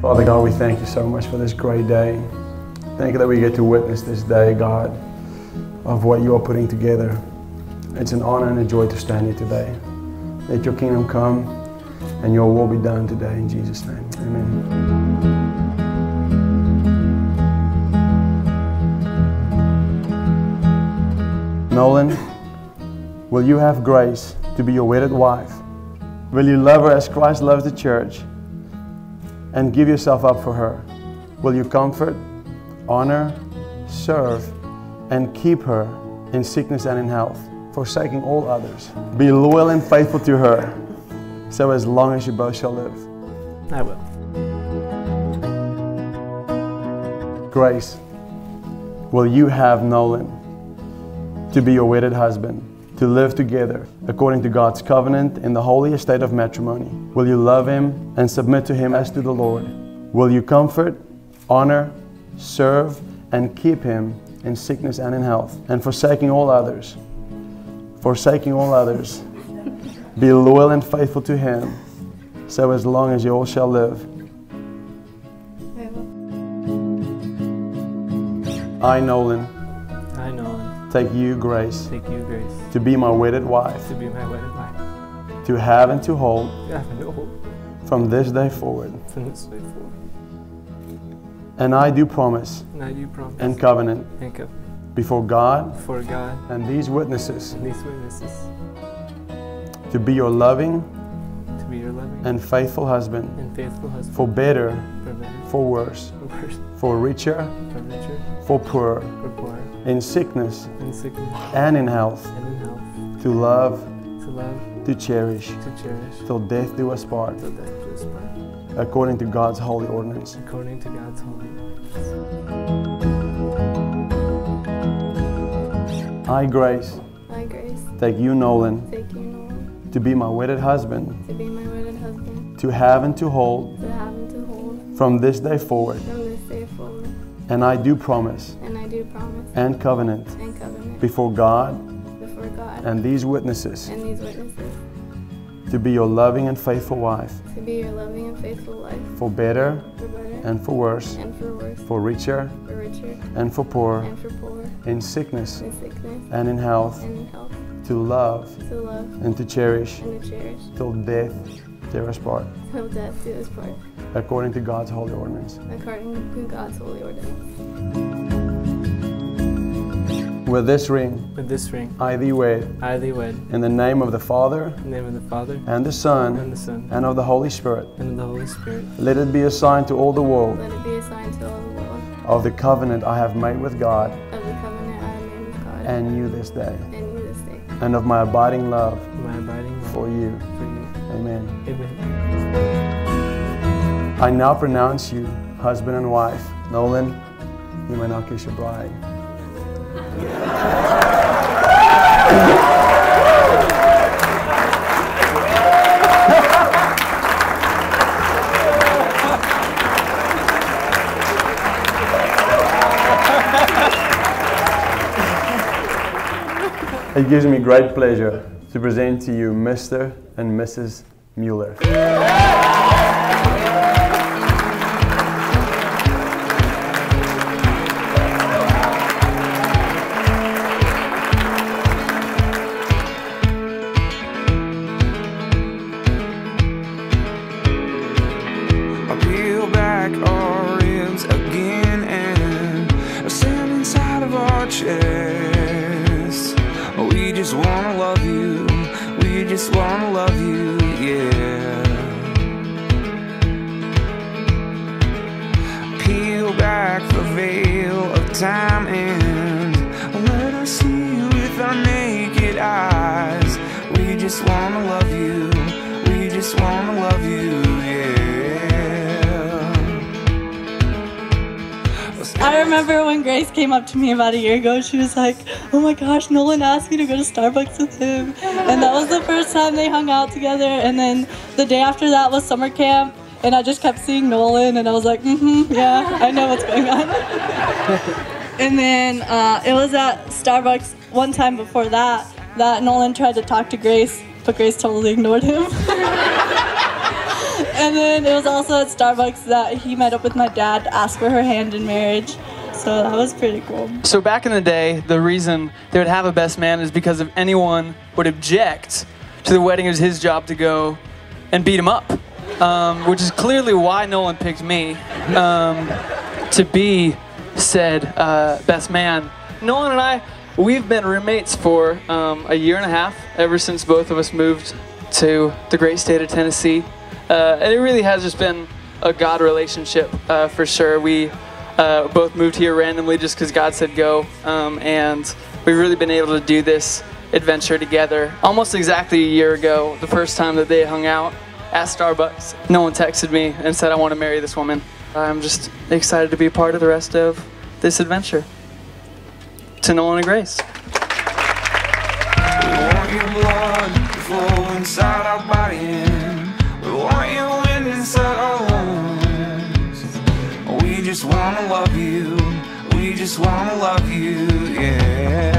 Father God, we thank you so much for this great day. Thank you that we get to witness this day, God, of what you are putting together. It's an honor and a joy to stand here today. Let your kingdom come and your will be done today in Jesus' name. Amen. Nolan, will you have grace to be your wedded wife? Will you love her as Christ loves the church and give yourself up for her? Will you comfort, honor, serve, and keep her in sickness and in health, forsaking all others? Be loyal and faithful to her, so as long as you both shall live. I will. Grace, will you have Nolan to be your wedded husband, to live together according to God's covenant in the holy estate of matrimony? Will you love him and submit to him as to the Lord? Will you comfort, honor, serve, and keep him in sickness and in health, and forsaking all others? Forsaking all others, be loyal and faithful to him, so as long as you all shall live. I will. I, Nolan, I, Nolan, take you, Grace, take you, Grace, to be my wedded wife, to be my wedded wife. to have and to hold I have no hope from this day forward. from this day forward. And I do promise And I do promise and covenant and covenant before God before God and these witnesses and these witnesses. to be your loving to be your loving and faithful husband and faithful husband. for better, for better, for worse, for worse, for richer, for richer, for poorer, in sickness in sickness. and in health, and in health, to love, to love, to cherish, to cherish, till death do us part, till death do us part, according to God's holy ordinance. according to God's holy will. I, Grace, I, Grace, take you, Nolan, take you, Nolan, to be my wedded husband, to be my wedded husband, to have and to hold. To have and to hold. From this day forward. from this day forward. And I do promise And I do promise. And covenant and covenant. before God before God. and these witnesses and these witnesses. to be your loving and faithful wife. To be your loving and faithful wife. For better for better. and for worse, and for worse, for richer for richer. and for poorer, and for poor, in sickness in sickness. and in health, and in health, to love to love. and to cherish and to cherish, till death tear us part, till death do us part, according to God's holy ordinance. according to God's holy ordinance. With this ring, With this ring, I thee wed, I thee wed, in the name of the Father, in the name of the Father, and the Son, and the Son, and of the Holy Spirit. and of the Holy Spirit. Let it be a sign to all the world Let it be a sign to all the world of the covenant I have made with God of the covenant I have made with God and you this day, and you this day, and of my abiding love My abiding love for you. for you. Amen. Amen. I now pronounce you husband and wife. Nolan, you may now kiss your bride. It gives me great pleasure to present to you Mr. and Mrs. Mueller. Chest. We just wanna love you, we just wanna love you, yeah. Peel back the veil of time and let us see you with our naked eyes. We just wanna love you, we just wanna remember when Grace came up to me about a year ago, she was like, Oh my gosh, Nolan asked me to go to Starbucks with him. And that was the first time they hung out together. And then the day after that was summer camp. And I just kept seeing Nolan, and I was like, mm hmm, yeah, I know what's going on. and then uh, it was at Starbucks one time before that that Nolan tried to talk to Grace, but Grace totally ignored him. And then it was also at Starbucks that he met up with my dad to ask for her hand in marriage. So that was pretty cool. So back in the day, the reason they would have a best man is because if anyone would object to the wedding, it was his job to go and beat him up, um, which is clearly why Nolan picked me um, to be said uh, best man. Nolan and I, we've been roommates for um, a year and a half, ever since both of us moved to the great state of Tennessee. Uh, and it really has just been a God relationship uh, for sure. We uh, both moved here randomly just because God said go, um, and we've really been able to do this adventure together. Almost exactly a year ago, the first time that they hung out at Starbucks, Nolan texted me and said, I want to marry this woman. I'm just excited to be a part of the rest of this adventure. To Nolan and Grace. Just wanna love you, we just wanna love you, yeah.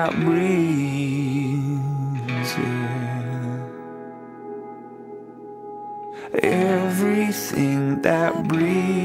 That yeah. Everything that breathes.